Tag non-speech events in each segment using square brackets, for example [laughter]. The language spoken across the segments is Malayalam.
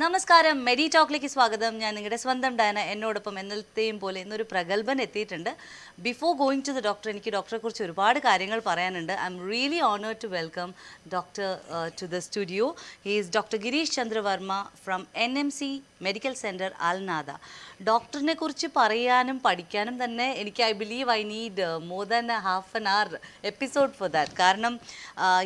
നമസ്കാരം. മെഡി ടോക്കിലേക്ക് സ്വാഗതം. ഞാൻ നിങ്ങളുടെ സ്വന്തം ഡയന. എന്നോടൊപ്പം എന്നത്തെയും പോലെ ഇന്നൊരു പ്രഗത്ഭൻ എത്തിയിട്ടുണ്ട്. Before going to the doctor എനിക്ക് ഡോക്ടറെ കുറിച്ച് ഒരുപാട് കാര്യങ്ങൾ പറയാനുണ്ട്. I'm really honour to welcome doctor to the studio he's is doctor Girish Chandravarma from N M C medical centre Al Nahda ഡോക്ടറിനെ കുറിച്ച് പറയാനും പഠിക്കാനും തന്നെ എനിക്ക് I believe I need more than half an hour episode for that കാരണം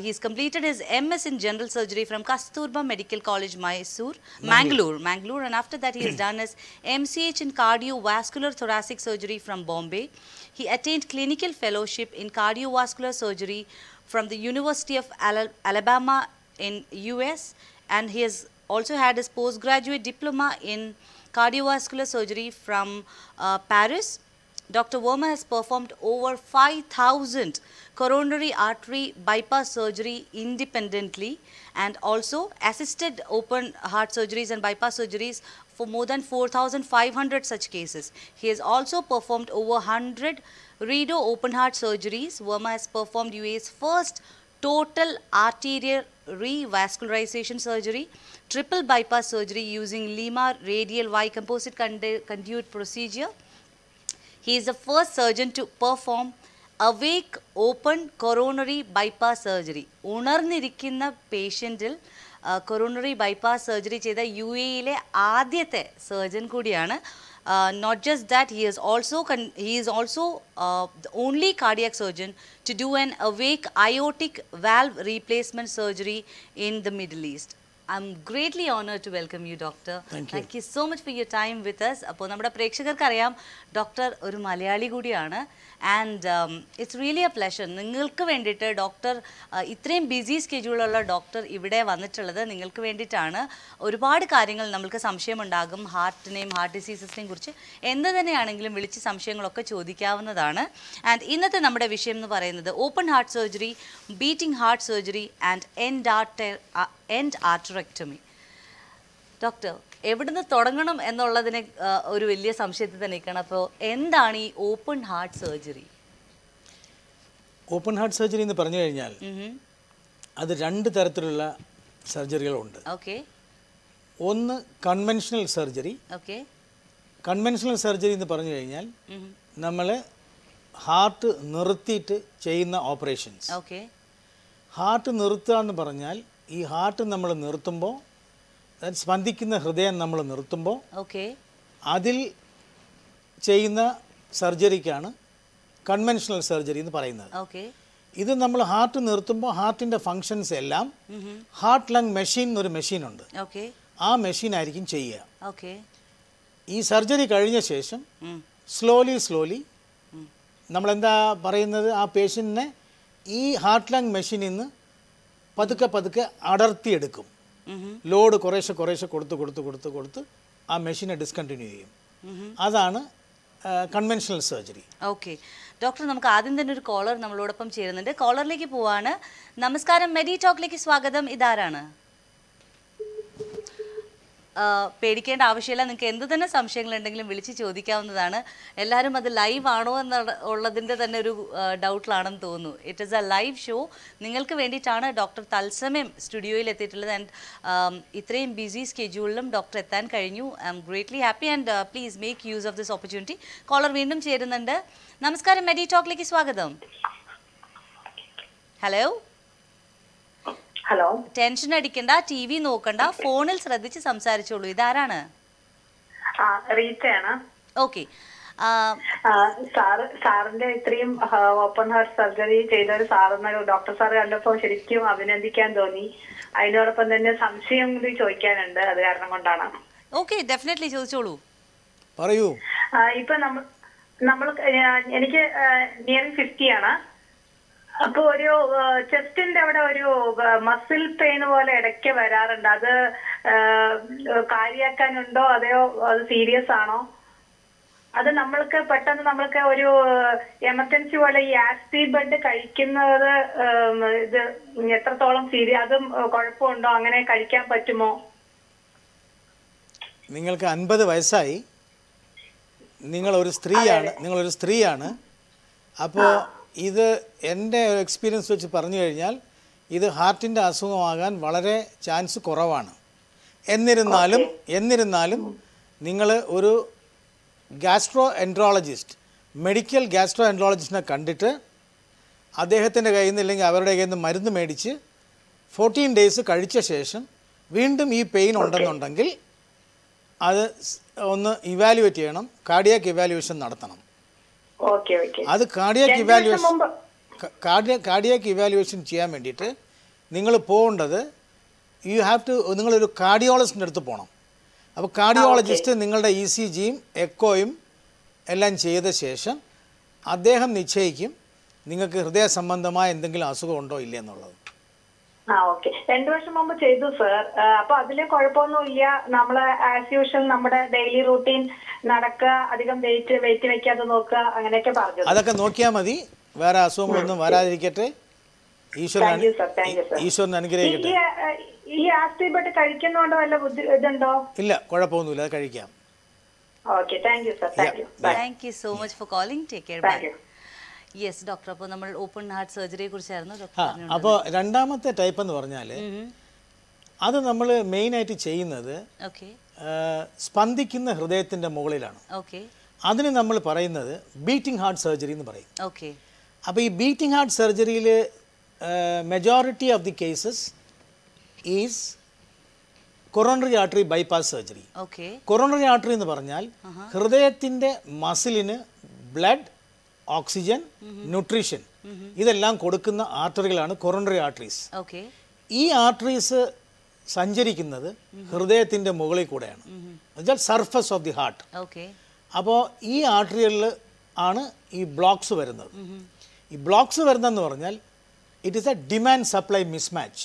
he's completed his M S in general surgery from Kasturba medical college Mysore Mangalore, Mangalore, and after that he has done his MCH in cardiovascular thoracic surgery from Bombay. He attained clinical fellowship in cardiovascular surgery from the University of Ala- Alabama in US, and he has also had his postgraduate diploma in cardiovascular surgery from uh, Paris. Dr. Verma has performed over 5,000 coronary artery bypass surgery independently and also assisted open heart surgeries and bypass surgeries for more than 4,500 such cases. He has also performed over 100 redo open heart surgeries. Verma has performed UA's first total arterial revascularization surgery, triple bypass surgery using Lima radial Y composite conduit procedure. He is the first surgeon to perform awake open coronary bypass surgery. ഉണർന്നിരിക്കുന്ന പേഷ്യന്റിൽ കൊറോണറി ബൈപ്പാസ് സർജറി ചെയ്ത യു എയിലെ ആദ്യത്തെ സർജൻ കൂടിയാണ് Uh, not just that, he is also he is also uh, the only cardiac surgeon to do an awake aortic valve replacement surgery in the Middle East. I'm greatly honored to welcome you, doctor. Thank you. Thank you so much for your time with us അപ്പോൾ നമ്മുടെ പ്രേക്ഷകർക്ക് അറിയാം ഡോക്ടർ ഒരു മലയാളി കൂടിയാണ്. And it's really a pleasure നിങ്ങൾക്ക് വേണ്ടിയിട്ട് ഡോക്ടർ ഇത്രയും ബിസി സ്കെഡ്യൂളുള്ള ഡോക്ടർ ഇവിടെ വന്നിട്ടുള്ളത് നിങ്ങൾക്ക് വേണ്ടിയിട്ടാണ്. ഒരുപാട് കാര്യങ്ങൾ നമ്മൾക്ക് സംശയമുണ്ടാകും. ഹാർട്ടിനെയും ഹാർട്ട് ഡിസീസസിനെയും കുറിച്ച് എന്ത് തന്നെയാണെങ്കിലും വിളിച്ച് സംശയങ്ങളൊക്കെ ചോദിക്കാവുന്നതാണ്. ആൻഡ് ഇന്നത്തെ നമ്മുടെ വിഷയം എന്ന് പറയുന്നത് open heart surgery beating heart surgery and end ആർട്ടർ endarterectomy doctor എവിടുന്ന് തുടങ്ങണം എന്നുള്ളതിനെ ഒരു വലിയ സംശയത്തിൽ തന്നെ നിൽക്കണം അപ്പോൾ എന്താണ് ഈ open heart surgery open heart surgery എന്ന് പറഞ്ഞു കഴിഞ്ഞാൽ അത് രണ്ട് തരത്തിലുള്ള സർജറികളുണ്ട്. ഓക്കെ ഒന്ന് conventional surgery okay conventional surgery എന്ന് പറഞ്ഞു കഴിഞ്ഞാൽ നമ്മൾ ഹാർട്ട് നിർത്തിയിട്ട് ചെയ്യുന്ന ഓപ്പറേഷൻസ് ഓക്കെ ഹാർട്ട് നിർത്തുക എന്ന് പറഞ്ഞാൽ ഈ ഹാർട്ട് നമ്മൾ നിർത്തുമ്പോൾ സ്പന്ദിക്കുന്ന ഹൃദയം നമ്മൾ നിർത്തുമ്പോൾ ഓക്കെ അതിൽ ചെയ്യുന്ന സർജറിക്കാണ് കൺവെൻഷണൽ സർജറി എന്ന് പറയുന്നത്. ഓക്കെ ഇത് നമ്മൾ ഹാർട്ട് നിർത്തുമ്പോൾ ഹാർട്ടിന്റെ ഫങ്ഷൻസ് എല്ലാം ഹാർട്ട് ലങ് മെഷീൻ എന്നൊരു മെഷീനുണ്ട്. ഓക്കെ ആ മെഷീൻ ആയിരിക്കും ചെയ്യുക. ഓക്കെ ഈ സർജറി കഴിഞ്ഞ ശേഷം സ്ലോലി സ്ലോലി നമ്മളെന്താ പറയുന്നത്? ആ പേഷ്യന്റിനെ ഈ ഹാർട്ട് ലങ് മെഷീനിൽ നിന്ന് പതുക്കെ പതുക്കെ അടർത്തിയെടുക്കും. ലോഡ് കുറേശ്ശെ കുറേശ്ശെ കൊടുത്ത് കൊടുത്ത് കൊടുത്ത് കൊടുത്ത് ആ മെഷീനെ ഡിസ്കണ്ടിന്യൂ ചെയ്യും. അതാണ് കൺവെൻഷണൽ സർജറി ഓക്കെ ഡോക്ടർ നമുക്ക് ആദ്യം തന്നെ ഒരു കോളർ നമ്മളോടൊപ്പം ചേരുന്നുണ്ട്. കോളറിലേക്ക് പോവാണ്. നമസ്കാരം മെഡി ടോക്കിലേക്ക് സ്വാഗതം. ഇതാരാണ്? പേടിക്കേണ്ട ആവശ്യമില്ല. നിങ്ങൾക്ക് എന്ത് തന്നെ സംശയങ്ങളുണ്ടെങ്കിലും വിളിച്ച് ചോദിക്കാവുന്നതാണ്. എല്ലാവരും അത് ലൈവ് ആണോ എന്ന ഉള്ളതിന്റെ തന്നെ ഒരു ഡൗട്ടിലാണെന്ന് തോന്നുന്നു. It is a live show നിങ്ങൾക്ക് വേണ്ടിയിട്ടാണ് ഡോക്ടർ തത്സമയം സ്റ്റുഡിയോയിൽ എത്തിയിട്ടുള്ളത്. ആൻഡ് ഇത്രയും ബിസി സ്കെഡ്യൂളിലും ഡോക്ടർ എത്താൻ കഴിഞ്ഞു. I am greatly happy and please make use of this opportunity caller വീണ്ടും ചേരുന്നുണ്ട്. നമസ്കാരം. മെഡി ടോക്കിലേക്ക് സ്വാഗതം. Hello hello. ടെൻഷൻ അടിക്കണ്ട ടി വി നോക്കണ്ട ഫോണിൽ ശ്രദ്ധിച്ച് സംസാരിച്ചോളൂ. ഇതാരാണ്? റീറ്റയാണ്. ഓക്കെ. ആ, സാറിന്റെ ഇത്രയും ഓപ്പൺ ഹാർട്ട് സർജറി ചെയ്ത ഒരു സാറെന്ന ഡോക്ടർ സാറ് കണ്ടപ്പോൾ ശരിക്കും അഭിനന്ദിക്കാൻ തോന്നി. അതിനോടൊപ്പം തന്നെ സംശയം കൂടി ചോദിക്കാനുണ്ട് അത് കാരണം കൊണ്ടാണ്. ഓക്കെ ഡെഫിനറ്റ്ലി ചോദിച്ചോളൂ. പറയൂ. ഇപ്പൊ നമ്മൾ നമ്മൾ എനിക്ക് നിയറിംഗ് ഫിഫ്റ്റി ആണ് അപ്പൊ ഒരു ചെസ്റ്റിന്റെ അവിടെ ഒരു മസിൽ പെയിൻ പോലെ ഇടയ്ക്ക് വരാറുണ്ട്. അത് കാര്യാക്കാനുണ്ടോ? അതെയോ? അത് സീരിയസ് ആണോ? അത് നമ്മൾക്ക് പെട്ടെന്ന് നമ്മൾക്ക് ഒരു എമർജൻസി പോലെ ഈ ആസ്പി ബെഡ് കഴിക്കുന്നത് ഇത് എത്രത്തോളം സീരിയസ് അതും കുഴപ്പമുണ്ടോ? അങ്ങനെ കഴിക്കാൻ പറ്റുമോ? നിങ്ങൾക്ക് അൻപത് വയസ്സായി. നിങ്ങൾ ഒരു സ്ത്രീയാണ്. നിങ്ങൾ ഒരു സ്ത്രീയാണ്. അപ്പോൾ ഇത് എന്റെ എക്സ്പീരിയൻസ് വെച്ച് പറഞ്ഞു കഴിഞ്ഞാൽ ഇത് ഹാർട്ടിന്റെ അസുഖമാകാൻ വളരെ ചാൻസ് കുറവാണ്. എന്നിരുന്നാലും എന്നിരുന്നാലും നിങ്ങൾ ഒരു ഗാസ്ട്രോ എൻട്രോളജിസ്റ്റ് മെഡിക്കൽ ഗാസ്ട്രോ എൻട്രോളജിസ്റ്റിനെ കണ്ടിട്ട് അദ്ദേഹത്തിന്റെ കയ്യിൽ നിന്ന് ഇല്ലെങ്കിൽ അവരുടെ കയ്യിൽ നിന്ന് മരുന്ന് മേടിച്ച് ഫോർട്ടീൻ ഡേയ്സ് കഴിച്ച ശേഷം വീണ്ടും ഈ പെയിൻ ഉണ്ടെന്നുണ്ടെങ്കിൽ അത് ഒന്ന് ഇവാലുവേറ്റ് ചെയ്യണം കാർഡിയാക്ക് ഇവാലുവേഷൻ നടത്തണം. അത് കാർഡിയാക്ക് ഇവാലുവേഷൻ കാർഡിയാക്ക് ഇവാലുവേഷൻ ചെയ്യാൻ വേണ്ടിയിട്ട് നിങ്ങൾ പോകേണ്ടത് യു ഹാവ് ടു നിങ്ങളൊരു കാർഡിയോളജിസ്റ്റിന്റെ അടുത്ത് പോകണം അപ്പോൾ കാർഡിയോളജിസ്റ്റ് നിങ്ങളുടെ ഇ സി ജിയും എക്കോയും എല്ലാം ചെയ്ത ശേഷം അദ്ദേഹം നിശ്ചയിക്കും നിങ്ങൾക്ക് ഹൃദയ സംബന്ധമായ എന്തെങ്കിലും അസുഖം ഉണ്ടോ ഇല്ല എന്നുള്ളത്. ആ ഓക്കെ. രണ്ടു വർഷം മുമ്പ് ചെയ്തു സർ അപ്പൊ അതിൽ കുഴപ്പമൊന്നുമില്ല. നമ്മൾ ആസ് യൂഷ്വൽ നമ്മുടെ ഡെയിലി റൂട്ടീൻ നടക്കുക അധികം വെയിറ്റ് വെയിറ്റ് വെക്കാതെ നോക്കുക അങ്ങനെയൊക്കെ പറഞ്ഞു അതൊക്കെ നോക്കിയാ മതി. വേറെ അസുഖങ്ങളൊന്നും വരാതിരിക്കട്ടെ. ഈശ്വരൻ ഈശ്വരൻ അനുഗ്രഹിക്കട്ടെ. ഈ ആസ്റ്റിബട്ട് കഴിക്കുന്നോണ്ട് വല്ല ബുദ്ധി ഇതുണ്ടോ? ഇല്ല കുഴപ്പമൊന്നുമില്ല. അത് കഴിക്കാം. Okay thank you sir thank you so much for calling take care bye yes doctor അപ്പോൾ നമ്മൾ ഓപ്പൺ ഹാർട്ട് സർജറിയെ കുറിച്ചായിരുന്നു ഡോക്ടർ അപ്പോൾ രണ്ടാമത്തെ ടൈപ്പ് എന്ന് പറഞ്ഞാൽ അത് നമ്മൾ മെയിൻ ആയിട്ട് ചെയ്യുന്നത് ഓക്കെ സ്പന്ദിക്കുന്ന ഹൃദയത്തിന്റെ മുകളിലാണ്. ഓക്കെ അതിന് നമ്മൾ പറയുന്നത് ബീറ്റിംഗ് ഹാർട്ട് സർജറി എന്ന് പറയും. ഓക്കെ അപ്പോൾ ഈ beating heart സർജറിയിൽ majority of the cases is coronary artery bypass surgery okay coronary artery എന്ന് പറഞ്ഞാൽ ഹൃദയത്തിന്റെ മസിലിന് ബ്ലഡ് ഓക്സിജൻ ന്യൂട്രീഷൻ ഇതെല്ലാം കൊടുക്കുന്ന ആർട്ടറികളാണ് കൊറോണറി ആർട്ടറീസ്. ഓക്കെ ഈ ആർട്ടറീസ് സഞ്ചരിക്കുന്നത് ഹൃദയത്തിന്റെ മുകളിൽ കൂടെയാണ്. എന്നുവെച്ചാൽ surface of the heart. Okay അപ്പോൾ ഈ ആർട്ടറികളിൽ ആണ് ഈ ബ്ലോക്സ് വരുന്നത്. ഈ ബ്ലോക്സ് വരുന്നതെന്ന് പറഞ്ഞാൽ it is a demand supply mismatch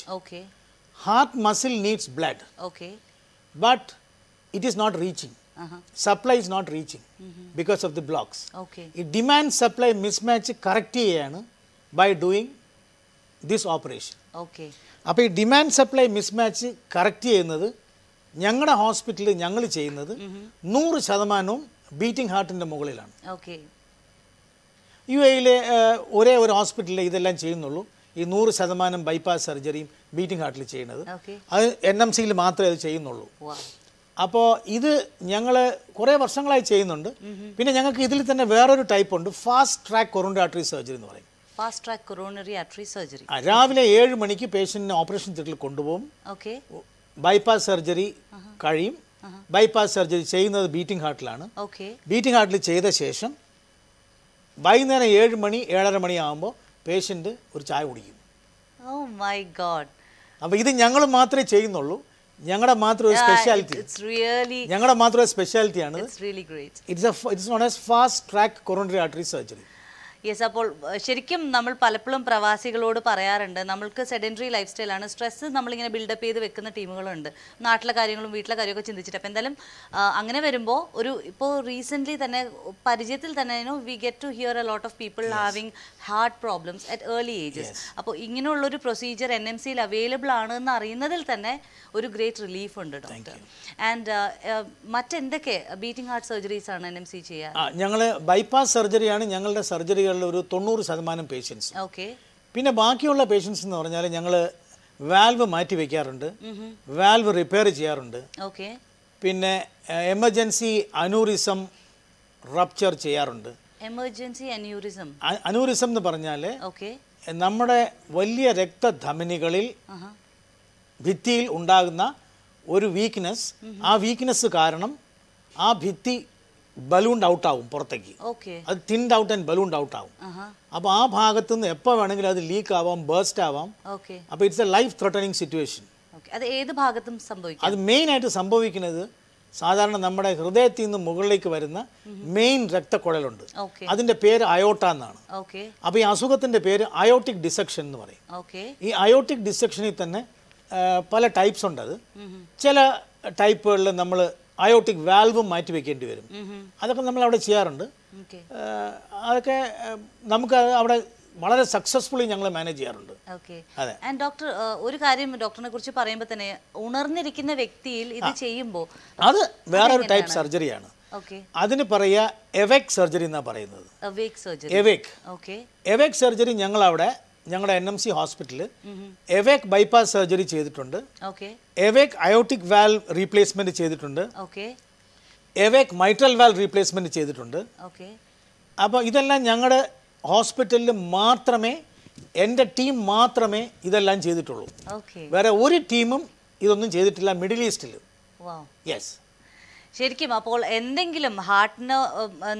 heart muscle needs blood okay but it is not reaching supply is not reaching because of the blocks ഈ ഡിമാൻഡ് സപ്ലൈ മിസ്മാച്ച് കറക്റ്റ് ചെയ്യാണ് ബൈ ഡൂയിങ് ദിസ് ഓപ്പറേഷൻ അപ്പോൾ ഈ ഡിമാൻഡ് സപ്ലൈ മിസ്മാച്ച് കറക്റ്റ് ചെയ്യുന്നത് ഞങ്ങളുടെ ഹോസ്പിറ്റലിൽ ഞങ്ങൾ ചെയ്യുന്നത് നൂറ് ശതമാനവും ബീറ്റിംഗ് ഹാർട്ടിന്റെ മുകളിലാണ്. യു എയിലെ ഒരേ ഒരു ഹോസ്പിറ്റലിൽ ഇതെല്ലാം ചെയ്യുന്നുള്ളൂ. ഈ നൂറ് ശതമാനം ബൈപ്പാസ് സർജറിയും ബീറ്റിംഗ് ഹാർട്ടിൽ ചെയ്യുന്നത്. അത് എൻ എം സിയിൽ മാത്രമേ അത് ചെയ്യുന്നുള്ളൂ. അപ്പോൾ ഇത് ഞങ്ങൾ കുറേ വർഷങ്ങളായി ചെയ്യുന്നുണ്ട്. പിന്നെ ഞങ്ങൾക്ക് ഇതിൽ തന്നെ വേറൊരു ടൈപ്പ് ഉണ്ട്. Fast track coronary artery surgery എന്ന് പറയും. Fast track coronary artery surgery രാവിലെ ഏഴ് മണിക്ക് പേഷ്യന്റിനെ ഓപ്പറേഷൻ തിയേറ്ററിൽ കൊണ്ടുപോകും. ഓക്കെ ബൈപ്പാസ് സർജറി കഴിയും. ബൈപ്പാസ് സർജറി ചെയ്യുന്നത് ബീറ്റിംഗ് ഹാർട്ടിലാണ് ഓക്കെ ബീറ്റിംഗ് ഹാർട്ടിൽ ചെയ്ത ശേഷം വൈകുന്നേരം ഏഴ് മണി ഏഴര മണിയാകുമ്പോൾ പേഷ്യന്റ് ഒരു ചായ കുടിക്കും. ഓ മൈ ഗോഡ് അപ്പോൾ ഇത് ഞങ്ങൾ മാത്രമേ ചെയ്യുന്നുള്ളൂ. ഞങ്ങളുടെ മാത്രം ഒരു സ്പെഷ്യാലിറ്റി ഇറ്റ്സ് റിയലി ഞങ്ങളുടെ മാത്രം ഒരു സ്പെഷ്യാലിറ്റിയാണ് it's really great it's a it's non as fast track coronary artery surgery yes അപ്പോൾ ശരിക്കും നമ്മൾ പലപ്പോഴും പ്രവാസികളോട് പറയാറുണ്ട് നമ്മൾക്ക് സെഡന്ററി ലൈഫ് സ്റ്റൈലാണ് സ്ട്രെസ്സ് നമ്മളിങ്ങനെ ബിൽഡപ്പ് ചെയ്ത് വെക്കുന്ന ടീമുകളുണ്ട്. നാട്ടിലെ കാര്യങ്ങളും വീട്ടിലെ കാര്യമൊക്കെ ചിന്തിച്ചിട്ട്. അപ്പോൾ എന്തായാലും അങ്ങനെ വരുമ്പോൾ ഒരു ഇപ്പോൾ റീസെന്റ്ലി തന്നെ പരിചയത്തിൽ തന്നെ you know we get to hear a lot of people having heart problems at early ages അപ്പോൾ ഇങ്ങനെയുള്ളൊരു പ്രൊസീജിയർ എൻ എം സിയിൽ അവൈലബിൾ ആണ് എന്ന് അറിയുന്നതിൽ തന്നെ ഒരു ഗ്രേറ്റ് റിലീഫ് ഉണ്ട് ഡോക്ടർ ആൻഡ് മറ്റെന്തൊക്കെ? ബീറ്റിംഗ് ഹാർട്ട് സർജറീസ് ആണ് എൻ എം സി ചെയ്യുക ഞങ്ങൾ ബൈപ്പാസ് സർജറിയാണ് ഞങ്ങളുടെ സർജറികളിൽ ഒരു തൊണ്ണൂറ് ശതമാനം പേഷ്യൻസ് ഓക്കെ പിന്നെ ബാക്കിയുള്ള പേഷ്യൻസ് എന്ന് പറഞ്ഞാൽ ഞങ്ങൾ വാൽവ് മാറ്റി വയ്ക്കാറുണ്ട് വാൽവ് റിപ്പയർ ചെയ്യാറുണ്ട്. ഓക്കെ പിന്നെ എമർജൻസി അനൂറിസം റപ്ചർ ചെയ്യാറുണ്ട്. എമർജൻസി അനൂറിസം അനൂറിസം എന്ന് പറഞ്ഞാൽ ഓക്കെ നമ്മുടെ വലിയ രക്തധമനികളിൽ ഭിത്തിയിൽ ഉണ്ടാകുന്ന ഒരു വീക്ക്നെസ് ആ വീക്ക്നെസ് കാരണം ആ ഭിത്തി ബലൂൺഡ് ആവും പുറത്തേക്ക്. ഓക്കെ അത് thinned out and balloon out ആവും. അപ്പൊ അപ്പോൾ ആ ഭാഗത്ത് നിന്ന് എപ്പോൾ വേണമെങ്കിലും അത് ലീക്ക് ആവാം ബേസ്റ്റ് ആവാം. ഓക്കെ അപ്പോൾ it's a life threatening situation okay അത് ഏത് ഭാഗത്തും സംഭവിക്കും. അത് മെയിൻ ആയിട്ട് സംഭവിക്കുന്നത് സാധാരണ നമ്മുടെ ഹൃദയത്തിൽ നിന്ന് മുകളിലേക്ക് വരുന്ന മെയിൻ രക്തക്കുഴലുണ്ട്. അതിന്റെ പേര് അയോട്ട എന്നാണ്. അപ്പൊ അപ്പോൾ ഈ അസുഖത്തിന്റെ പേര് അയോട്ടിക് ഡിസെക്ഷൻ എന്ന് പറയും. ഈ അയോട്ടിക് ഡിസെക്ഷനിൽ തന്നെ പല ടൈപ്സ് ഉണ്ട് അത് ചില ടൈപ്പുകളിൽ നമ്മൾ അയോട്ടിക് വാൽവും മാറ്റി വെക്കേണ്ടി വരും. അതൊക്കെ നമ്മൾ അവിടെ ചെയ്യാറുണ്ട് അതൊക്കെ നമുക്ക് അവിടെ വളരെ സക്സസ്ഫുള്ളി ഞങ്ങൾ മാനേജ് ചെയ്യാറുണ്ട്. അതെ. ആൻഡ് ഡോക്ടർ ഒരു കാര്യം ഡോക്ടറിനെ കുറിച്ച് പറയുമ്പോൾ തന്നെ ഉണർന്നിരിക്കുന്ന വ്യക്തിയിൽ ഇത് ചെയ്യുമ്പോൾ അത് വേറൊരു ടൈപ്പ് സർജറിയാണ് അതിന് പറയുക എവേക് സർജറി എന്നാണ് പറയുന്നത്. എവേക് സർജറി ഞങ്ങൾ അവിടെ ഞങ്ങളുടെ എൻ എം സി ഹോസ്പിറ്റലിൽ എവേക് ബൈപ്പാസ് സർജറി ചെയ്തിട്ടുണ്ട്. എവേക് അയോട്ടിക് വാൽ റീപ്ലേസ്മെന്റ് ചെയ്തിട്ടുണ്ട്. എവേക് മൈട്രൽ വാൽ റീപ്ലേസ്മെന്റ് ചെയ്തിട്ടുണ്ട്. അപ്പോൾ ഇതെല്ലാം ഞങ്ങളുടെ ഹോസ്പിറ്റലിൽ മാത്രമേ എന്റെ ടീം മാത്രമേ ഇതെല്ലാം ചെയ്തിട്ടുള്ളൂ. വേറെ ഒരു ടീമും ഇതൊന്നും ചെയ്തിട്ടില്ല മിഡിൽ ഈസ്റ്റിൽ യെസ് ശരിക്കും അപ്പോൾ എന്തെങ്കിലും ഹാർട്ടിന്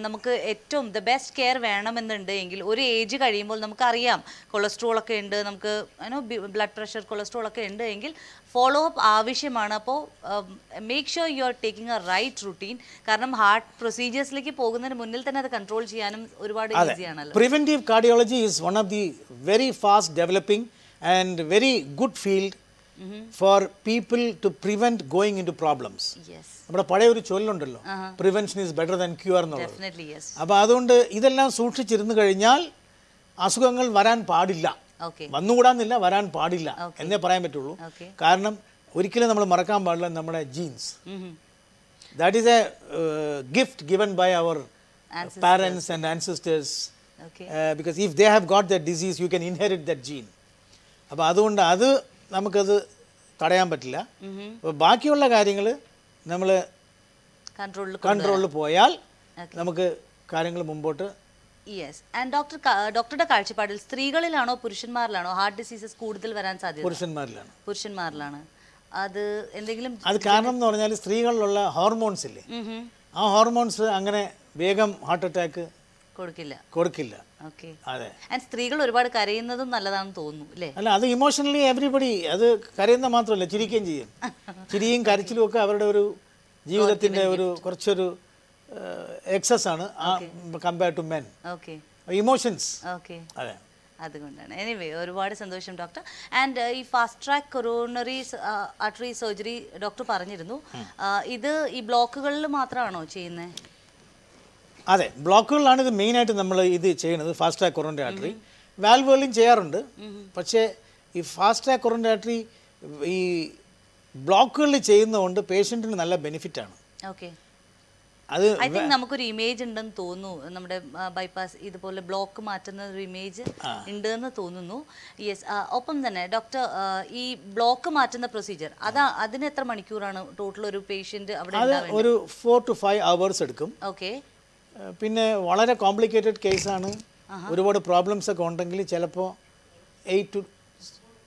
നമുക്ക് ഏറ്റവും ദ ബെസ്റ്റ് കെയർ വേണമെന്നുണ്ട് എങ്കിൽ ഒരു ഏജ് കഴിയുമ്പോൾ നമുക്കറിയാം കൊളസ്ട്രോൾ ഒക്കെ ഉണ്ട് നമുക്ക് അതിനോ ബ്ലഡ് പ്രഷർ കൊളസ്ട്രോൾ ഒക്കെ ഉണ്ട് എങ്കിൽ ഫോളോ അപ്പ് ആവശ്യമാണ്. അപ്പോൾ make sure you are taking a right routine കാരണം ഹാർട്ട് പ്രൊസീജിയേഴ്സിലേക്ക് പോകുന്നതിന് മുന്നിൽ തന്നെ അത് കൺട്രോൾ ചെയ്യാനും ഒരുപാട് ഈസിയാണല്ലോ preventive cardiology is one of the very fast developing and very good field for people to prevent going in to problems നമ്മുടെ പഴയ ഒരു ചൊല്ലുണ്ടല്ലോ prevention is better than cure എന്നുള്ളത്. അപ്പൊ അപ്പോൾ അതുകൊണ്ട് ഇതെല്ലാം സൂക്ഷിച്ചിരുന്നു കഴിഞ്ഞാൽ അസുഖങ്ങൾ വരാൻ പാടില്ല. വന്നുകൂടാന്നില്ല വരാൻ പാടില്ല എന്നേ പറയാൻ പറ്റുള്ളൂ. കാരണം ഒരിക്കലും നമ്മൾ മറക്കാൻ പാടില്ല നമ്മുടെ genes that is a gift given by our parents and ancestors because if they have got that disease you can inherit that gene അപ്പോൾ അതുകൊണ്ട് അത് നമുക്കത് തടയാൻ പറ്റില്ല. ബാക്കിയുള്ള കാര്യങ്ങൾ നമ്മൾ കൺട്രോളിൽ കൺട്രോളിൽ പോയാൽ നമുക്ക് കാര്യങ്ങൾ മുമ്പോട്ട് യെസ് ആൻഡ് ഡോക്ടർ ഡോക്ടറുടെ കാഴ്ചപ്പാടിൽ സ്ത്രീകളിലാണോ പുരുഷന്മാരിലാണോ ഹാർട്ട് ഡിസീസസ് കൂടുതൽ വരാൻ സാധ്യത? പുരുഷന്മാരിലാണ്. പുരുഷന്മാരിലാണ്. അത് എന്തെങ്കിലും അത് കാരണം എന്ന് പറഞ്ഞാൽ സ്ത്രീകളിലുള്ള ഹോർമോൺസ് ഇല്ലേ? ആ ഹോർമോൺസ് അങ്ങനെ വേഗം ഹാർട്ട് അറ്റാക്ക് കൊടുക്കില്ല. കൊടുക്കില്ല. അതെ. സ്ത്രീകൾ ഒരുപാട് കരയുന്നതും നല്ലതാണെന്ന് തോന്നുന്നു അല്ലേ? അല്ല അത് ഇമോഷണലി എവറിബഡി അത് കരയുന്ന മാത്രമല്ല ചിരിക്കുകയും ചെയ്യും. [laughs] ചിരിയും കരച്ചിലും ഒക്കെ അവരുടെ ഒരു ജീവിതത്തിന്റെ ഒരു കുറച്ചൊരു എക്സസ് ആണ് compare to men okay emotions okay അതെ. അതുകൊണ്ടാണ്. എനിവേ ഒരുപാട് സന്തോഷം ഡോക്ടർ ആൻഡ് ഈ fast track coronary artery surgery doctor പറഞ്ഞിരുന്നു. ഇത് ഈ ബ്ലോക്കുകളിൽ മാത്രമാണോ ചെയ്യുന്നത്? അതെ ബ്ലോക്കുകളിലാണ് ഇത് മെയിനായിട്ട് നമ്മൾ ഇത് ചെയ്യുന്നത് ഫാസ്റ്റ് ട്രാക്ക് കൊറോന്റെ ആർട്ടറി വാൽവുകളിലും ചെയ്യാറുണ്ട്. പക്ഷേ ഈ ഫാസ്റ്റ് ട്രാക്ക് കൊറോന്റെ ആർട്ടറി ഈ ബ്ലോക്കുകളിൽ ചെയ്യുന്നതുകൊണ്ട് പേഷ്യന്റിന് നല്ല ബെനിഫിറ്റാണ് ഓക്കെ അത് ഐ തിങ്ക് നമുക്കൊരു ഇമേജ് ഉണ്ടെന്ന് തോന്നുന്നു. നമ്മുടെ ബൈപ്പാസ് ഇതുപോലെ ബ്ലോക്ക് മാറ്റുന്ന ഒരു ഇമേജ് ഉണ്ട് എന്ന് തോന്നുന്നു യെസ് ഒപ്പം തന്നെ ഡോക്ടർ ഈ ബ്ലോക്ക് മാറ്റുന്ന പ്രൊസീജിയർ അതാ അതിന് എത്ര മണിക്കൂറാണ് ടോട്ടൽ ഒരു പേഷ്യന്റ് അവിടെ ഒരു ഫോർ ടു ഫൈവ് അവേഴ്സ് എടുക്കും. ഓക്കെ പിന്നെ വളരെ കോംപ്ലിക്കേറ്റഡ് കേസാണ് ഒരുപാട് പ്രോബ്ലംസ് ഒക്കെ ഉണ്ടെങ്കിൽ ചിലപ്പോൾ എയ്റ്റ് ടു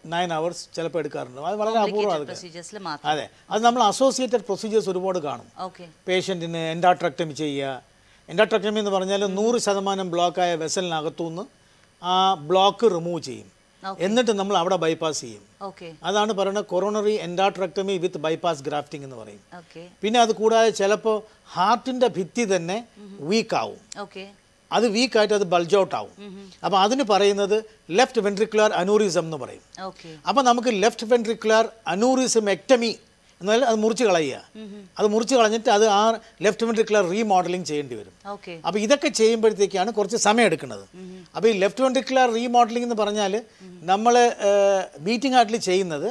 നയൻ അവേഴ്സ് ചിലപ്പോൾ എടുക്കാറുണ്ട്. അത് വളരെ അപൂർവമാണ് അതെ. അത് നമ്മൾ അസോസിയേറ്റഡ് പ്രൊസീജിയേഴ്സ് ഒരുപാട് കാണും. ഓക്കെ പേഷ്യന്റിന് എൻഡാട്രക്ടമി ചെയ്യുക. എൻഡാട്രക്ടമി എന്ന് പറഞ്ഞാൽ നൂറ് ശതമാനം ബ്ലോക്കായ വെസലിനകത്തുനിന്ന് ആ ബ്ലോക്ക് റിമൂവ് ചെയ്യും. എന്നിട്ട് നമ്മൾ അവിടെ ബൈപ്പാസ് ചെയ്യും. അതാണ് പറയുന്നത് coronary endarterectomy with bypass grafting എന്ന് പറയും. പിന്നെ അത് കൂടാതെ ചിലപ്പോൾ ഹാർട്ടിന്റെ ഭിത്തി തന്നെ വീക്ക് ആവും. അത് അത് വീക്കായിട്ട് അത് ബൾജ് ഔട്ട് ആവും. അപ്പോൾ അതിന് പറയുന്നത് ലെഫ്റ്റ് വെൻട്രിക്കുലാർ അനൂറിസം എന്ന് പറയും. അപ്പൊ അപ്പോൾ നമുക്ക് ലെഫ്റ്റ് വെൻട്രിക്കുലാർ അനൂറിസം എക്ടമി എന്നാൽ അത് മുറിച്ച് കളയുക. അത് മുറിച്ച് കളഞ്ഞിട്ട് അത് ആ ലെഫ്റ്റ് വെൻട്രിക്കുലർ റീമോഡലിംഗ് ചെയ്യേണ്ടി വരും അപ്പോൾ ഇതൊക്കെ ചെയ്യുമ്പോഴത്തേക്കാണ് കുറച്ച് സമയം എടുക്കുന്നത് അപ്പോൾ ഈ ലെഫ്റ്റ് വെൻട്രിക്കുലർ റീമോഡലിംഗ് എന്ന് പറഞ്ഞാൽ നമ്മൾ ബീറ്റിംഗ് ആർട്ടിൽ ചെയ്യുന്നത്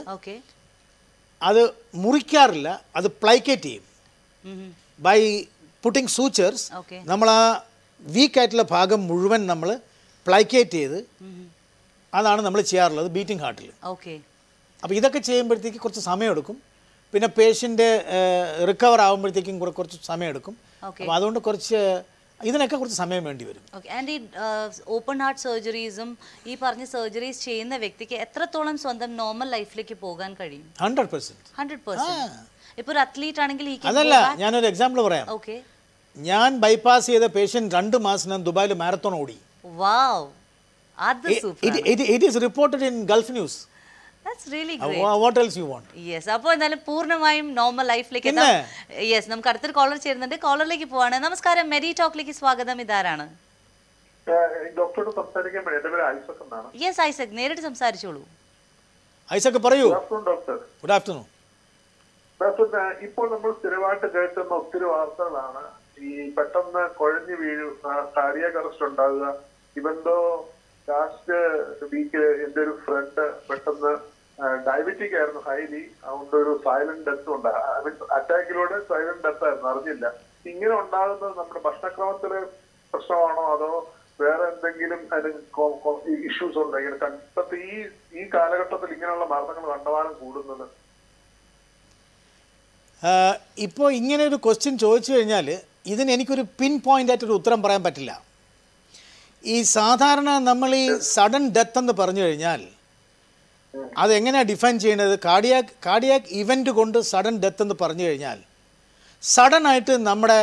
അത് മുറിക്കാറില്ല അത് പ്ലൈക്കേറ്റ് ചെയ്യും. ബൈ പുട്ടിങ് സൂച്ചേഴ്സ് നമ്മൾ ആ വീക്കായിട്ടുള്ള ഭാഗം മുഴുവൻ നമ്മൾ പ്ലൈക്കേറ്റ് ചെയ്ത് അതാണ് നമ്മൾ ചെയ്യാറുള്ളത് ബീറ്റിംഗ് ഹാർട്ടിൽ ഓക്കെ. അപ്പോൾ ഇതൊക്കെ ചെയ്യുമ്പോഴത്തേക്ക് കുറച്ച് സമയമെടുക്കും. പിന്നെ പേഷ്യന്റ് റിക്കവർ ആകുമ്പോഴത്തേക്കും കൂടെ കുറച്ച് സമയമെടുക്കും. എടുക്കും അപ്പോൾ അതുകൊണ്ട് കുറച്ച് ഇതിനൊക്കെ കുറച്ച് സമയം വേണ്ടി വരും. ഓക്കെ ആൻഡ് ഈ ഓപ്പൺ ഹാർട്ട് സർജറീസും ഈ പറഞ്ഞ സർജറീസ് ചെയ്യുന്ന വ്യക്തിക്ക് എത്രത്തോളം സ്വന്തം നോർമൽ ലൈഫിലേക്ക് പോകാൻ കഴിയും? ഹൺഡ്രഡ് പെർസെന്റ് ഹൺഡ്രഡ് പെർസെന്റ് ഇപ്പോൾ ഒരു അത്ലീറ്റ് ആണെങ്കിൽ അതല്ല ഞാനൊരു എക്സാമ്പിൾ പറയാം. ഓക്കെ ഞാൻ ബൈപ്പാസ് ചെയ്ത പേഷ്യന്റ് രണ്ട് മാസം ഞാൻ ദുബായിൽ മാരത്തോൺ ഓടി. വാവ് അത് super it is reported in Gulf News what else you want yes അപ്പോൾ എന്തായാലും പൂർണമായും നോർമൽ ലൈഫിലേക്ക്? യെസ് നമുക്ക് അടുത്തൊരു കോളർ ചേരുന്നുണ്ട്. കോളറിലേക്ക് പോവാണ്. നമസ്കാരം മെരി ടോക്കിലേക്ക് സ്വാഗതം. ഇതാരാണ്? ഡോക്ടറോട് സംസാരിക്കാൻ വേണ്ടി. എന്റെ പേര് ഐസക് എന്നാണ്. യെസ് ഐസക് നേരിട്ട് സംസാരിച്ചോളൂ. ഐസക് പറയൂ. ഡോക്ടർ. ഗുഡ് ആഫ്റ്റർനൂൺ ഡോക്ടർ ഇപ്പോൾ നമ്മൾ സ്ഥിരമായിട്ട് കേൾക്കുന്ന ഒത്തിരി വാർത്തകളാണ്. ഈ പെട്ടെന്ന് കുഴഞ്ഞു വീഴും കാർഡിയാക് അറസ്റ്റ് ഉണ്ടാകുക ഇവന്തോ ലാസ്റ്റ് വീക്ക് എന്റെ ഒരു ഫ്രണ്ട് പെട്ടെന്ന് ഡയബറ്റിക് ആയിരുന്നു ഹൈലി. അതുകൊണ്ട് ഒരു സൈലന്റ് ഡെത്ത് ഉണ്ട്. ഐ അറ്റാക്കിലൂടെ സൈലന്റ് ഡെത്ത് ആയിരുന്നു. അറിഞ്ഞില്ല. ഇങ്ങനെ ഉണ്ടാകുന്നത് നമ്മുടെ ഭക്ഷണക്രമത്തിലെ പ്രശ്നമാണോ? അതോ വേറെ എന്തെങ്കിലും അതിന് ഇഷ്യൂസ് ഉണ്ടോ? ഇങ്ങനെ ഇപ്പത്തെ ഈ ഈ കാലഘട്ടത്തിൽ ഇങ്ങനെയുള്ള മരണങ്ങൾ കണ്ടമാനം കൂടുന്നത്? ഇപ്പോൾ ഇങ്ങനെ ഒരു ക്വസ്റ്റ്യൻ ചോദിച്ചു കഴിഞ്ഞാൽ ഇതിന് എനിക്കൊരു പിൻ പോയിന്റ് ആയിട്ടൊരു ഉത്തരം പറയാൻ പറ്റില്ല. ഈ സാധാരണ നമ്മൾ ഈ സഡൻ ഡെത്ത് എന്ന് പറഞ്ഞു കഴിഞ്ഞാൽ അതെങ്ങനെയാണ് ഡിഫൈൻ ചെയ്യുന്നത് കാർഡിയാക് കാർഡിയാക് ഇവന്റ് കൊണ്ട് സഡൻ ഡെത്ത് എന്ന് പറഞ്ഞു കഴിഞ്ഞാൽ സഡൻ ആയിട്ട് നമ്മുടെ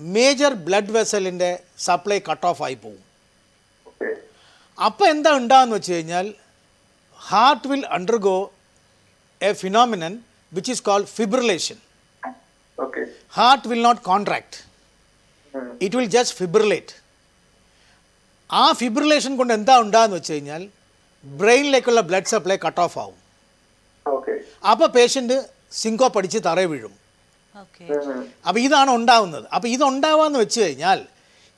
മേജർ ബ്ലഡ് വെസലിന്റെ സപ്ലൈ കട്ട് ഓഫ് ആയി പോകും. ഓക്കെ അപ്പോൾ എന്താ ഉണ്ടാകുന്ന വെച്ച് കഴിഞ്ഞാൽ heart will undergo a phenomenon which is called fibrillation heart will not contract it will just fibrillate ആ ഫിബ്രിലേഷൻ കൊണ്ട് എന്താ ഉണ്ടാകുന്ന വെച്ച് കഴിഞ്ഞാൽ ബ്രെയിനിലേക്കുള്ള ബ്ലഡ് സപ്ലൈ കട്ട് ഓഫ് ആവും. അപ്പൊ അപ്പോൾ പേഷ്യന്റ് സിങ്കോ പഠിച്ച് തറ വീഴും അപ്പൊ അപ്പോൾ ഇതാണ് ഉണ്ടാവുന്നത്. അപ്പോൾ ഇത് ഉണ്ടാവാന്ന് വെച്ച് കഴിഞ്ഞാൽ